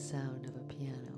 sound of a piano.